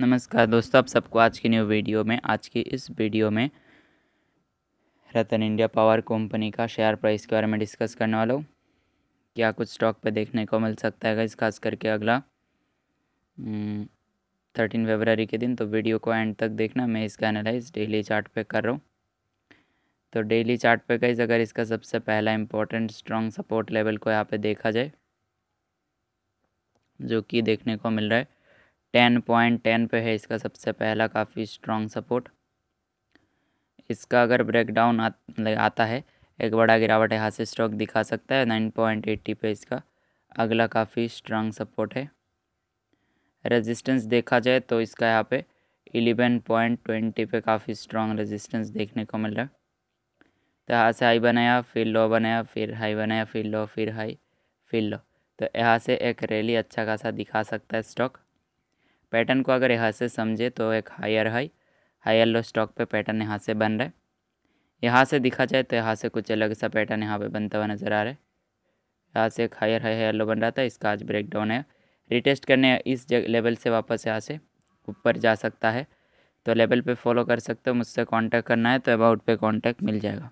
नमस्कार दोस्तों, आप सबको आज की न्यू वीडियो में, आज की इस वीडियो में रतन इंडिया पावर कंपनी का शेयर प्राइस के बारे में डिस्कस करने वाला हूँ। क्या कुछ स्टॉक पे देखने को मिल सकता है इस खास करके अगला थर्टीन फेबररी के दिन। तो वीडियो को एंड तक देखना, मैं इसका एनालाइज डेली चार्ट पे कर रहा हूँ। तो डेली चार्ट पे कहीं अगर इसका सबसे पहला इम्पोर्टेंट स्ट्रॉन्ग सपोर्ट लेवल को यहाँ पे देखा जाए, जो कि देखने को मिल रहा है टेन पॉइंट टेन पे है इसका सबसे पहला काफ़ी स्ट्रॉन्ग सपोर्ट इसका अगर ब्रेकडाउन आ, आता है एक बड़ा गिरावट यहाँ से स्टॉक दिखा सकता है नाइन पॉइंट एट्टी पे इसका अगला काफ़ी स्ट्रॉन्ग सपोर्ट है। रेजिस्टेंस देखा जाए तो इसका यहाँ पे एलेवन पॉइंट ट्वेंटी पे काफ़ी स्ट्रॉन्ग रेजिस्टेंस देखने को मिल रहा है। तो यहाँ से हाई बनाया फिर लो बनाया फिर हाई बनाया फिर लो फिर हाई फिर लो तो यहाँ से एक रैली अच्छा खासा दिखा सकता है स्टॉक पैटर्न को अगर यहाँ से समझे तो एक higher high higher low stock पे पैटर्न यहाँ से बन रहा है। यहाँ से दिखा जाए तो यहाँ से कुछ अलग सा पैटर्न यहाँ पे बनता हुआ नज़र आ रहा है। यहाँ से एक हायर हाई हायर लो बन रहा था, इसका आज ब्रेक डाउन है। रिटेस्ट करने इस लेवल से वापस यहाँ से ऊपर जा सकता है। तो लेवल पे फॉलो कर सकते हो, मुझसे कांटेक्ट करना है तो अबाउट पे कांटेक्ट मिल जाएगा।